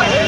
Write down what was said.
Hey!